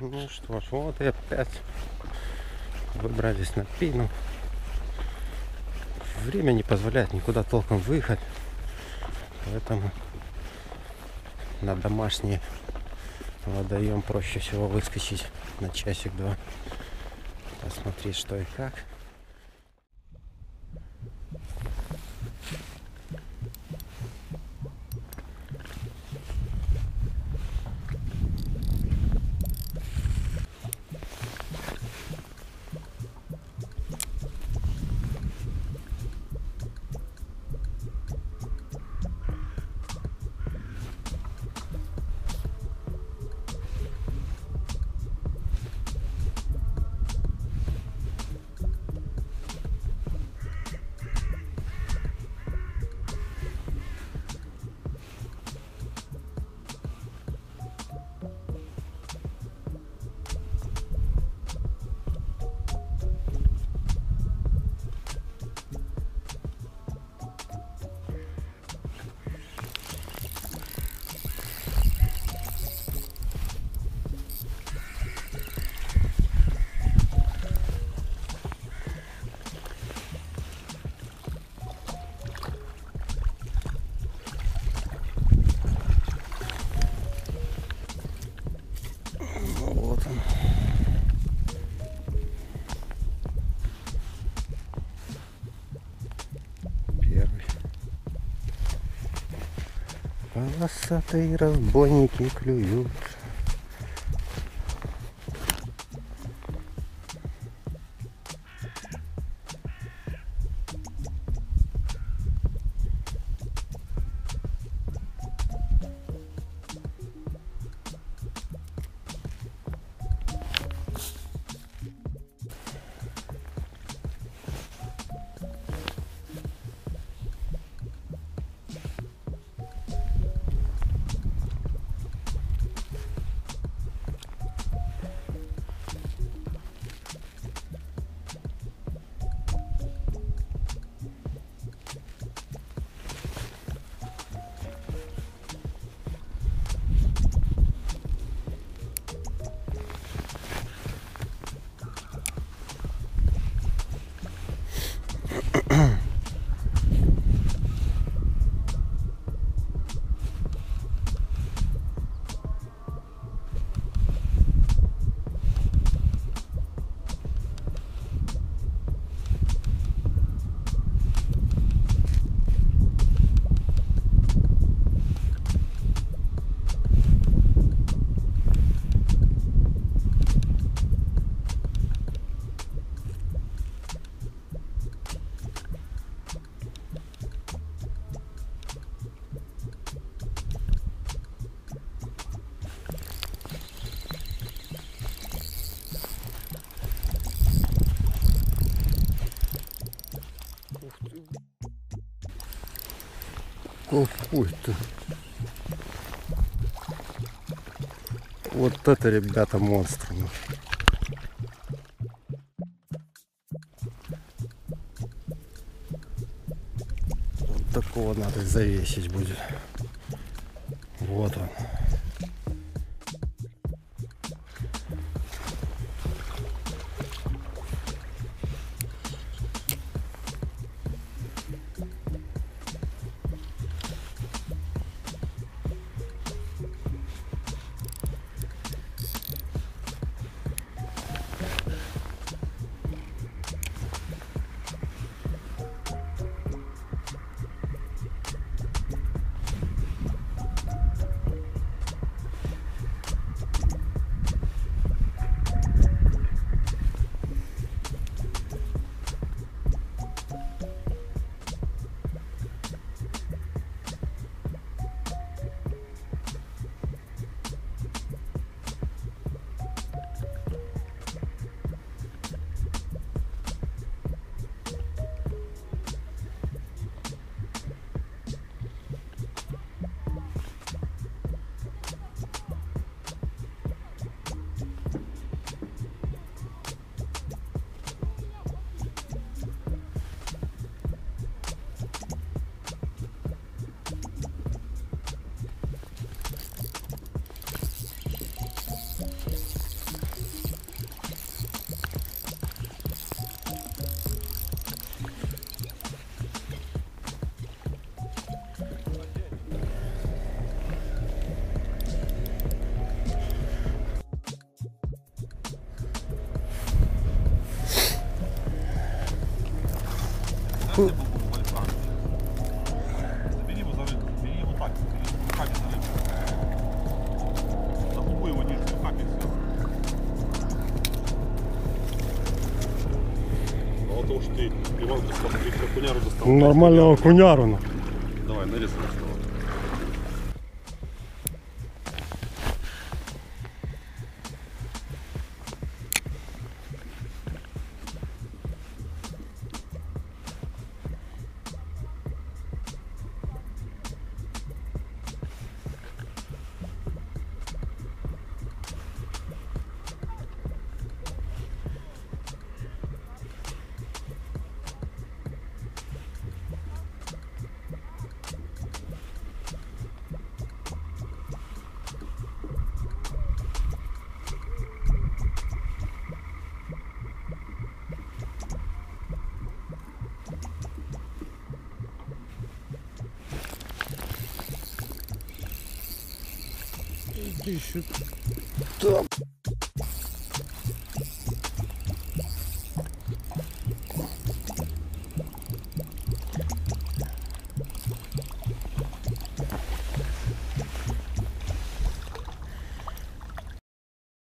Ну что ж, вот и опять выбрались на пину. Время не позволяет никуда толком выехать. Поэтому на домашний водоем проще всего выскочить на часик-два. Посмотреть, что и как. Он. Первый. Полосатые разбойники клюют. Какой-то. Вот это, ребята, монстр. Вот такого надо завесить будет. Вот он. Ху- Забери его за рыбу. Бери его так. Бери руками за рыбу. За губу его ниже руками все. Мало того, что ты плевал бесплатно, ты окуняру достал. Нормального окуняру. Давай, нарезай Иди сюда.